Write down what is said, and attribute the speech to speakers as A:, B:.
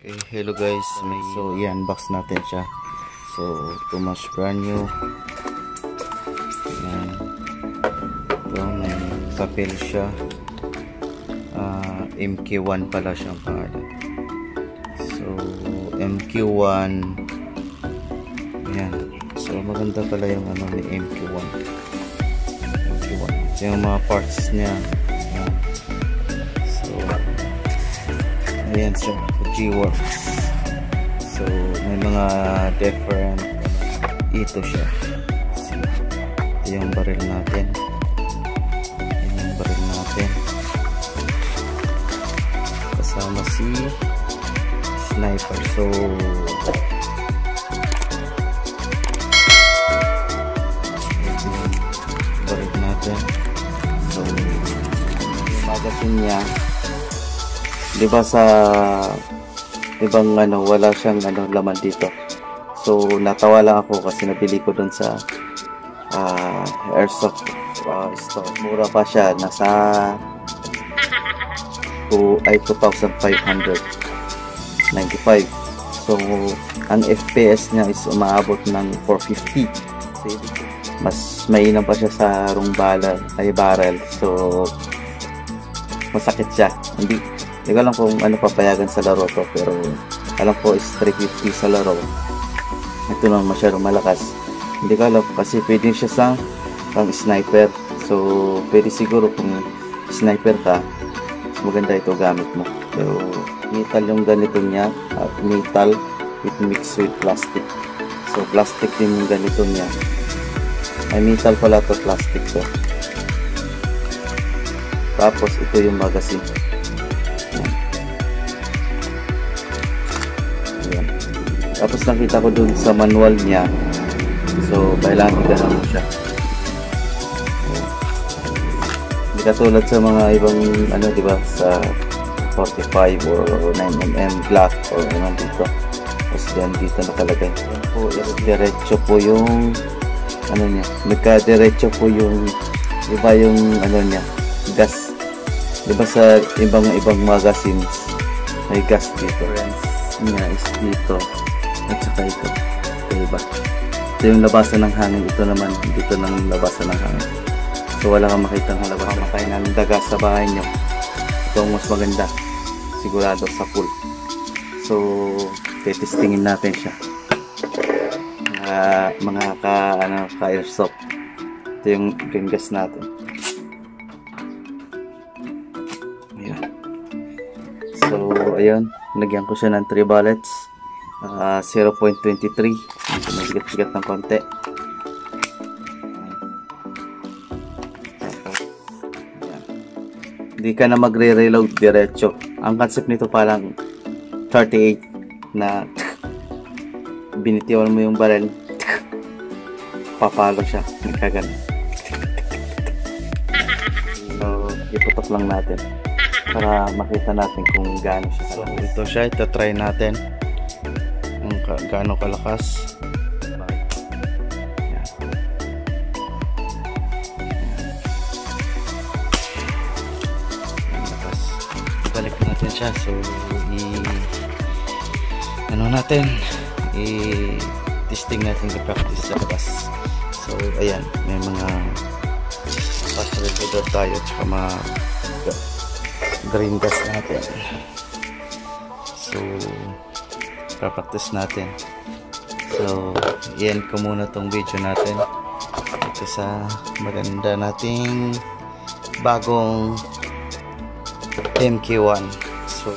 A: Okay, hello guys. May, so, i-unbox natin siya. So, too much brand new. Ayan. Ito, may papel siya. Ah, MK1 pala siyang pangalan. So, MQ1. Ayan. So, maganda pala yung ano ni MQ1. MQ1. Ito yung mga parts niya. Ayan. So, ayan siya. G-Works. So, may mga different ito siya. Ito yung baril natin. Ayan yung baril natin. Kasama si sniper. So, ito yung baril natin. So, magazine niya. Di ba sa ibang ano, wala siyang ano, laman dito. So, natawa lang ako kasi nabili ko dun sa ah, airsoft ah, store. Mura pa siya. Nasa to, ay 2,595. So, ang FPS niya is umaabot ng 450. So, mas mainam pa siya sa rung barrel, ay barrel. So, masakit siya. Hindi, hindi ko alam kung ano papayagan sa laro to, pero alam ko is 350 sa laro. Ito lang masyadong malakas. Hindi ko alam kasi pwede siya sa pang sniper. So, pwede siguro kung sniper ka, maganda ito gamit mo. Pero, metal yung ganito niya at metal with mixed with plastic. So, plastic din yung ganito niya. Ay, metal pala to plastic to. Tapos, ito yung magazine. Tapos nakita ko dun sa manual niya. So, kailangan ganun mo siya. Hindi katulad sa mga ibang ano, di ba, sa 45 or 9mm black or ano dito. Tapos yan dito nakalagay. Yan po, is diretso po yung ano niya. Nagka-diretso po yung iba yung ano niya, gas. Di ba sa ibang ibang magazines may gas dito. Niya is dito. At saka ito. Diba? Ito yung labasan ng hangin. Ito naman, dito ng labasan ng hangin. So wala kang makita ng labasan. Kamatay ng daga sa bahay nyo. Ito mas maganda. Sigurado sa pool. So, testingin natin siya. Mga, mga ka, ano, ka airsoft. Ito yung green gas natin. Ayan. So, ayun. Lagyan ko siya ng 3 bullets. Ah, 0.23. Ito mabigat-bigat ng konti. Hindi ka na magre-reload diretso. Ang concept nito parang 38 na binitiwan mo yung barrel. Papalo siya. Nagkagano so iputok lang natin para makita natin kung gaano siya so ito siya. Ito try natin ka- gaano kalakas. Yan. Yan, lakas. Balik natin siya. So i ano natin? I testing natin sa practice sa labas. So ayan may mga fast recorder tayo tsaka mga ga- green gas natin. So practice natin. So iyan ko muna tong video natin. Ito sa maganda nating bagong MK1 so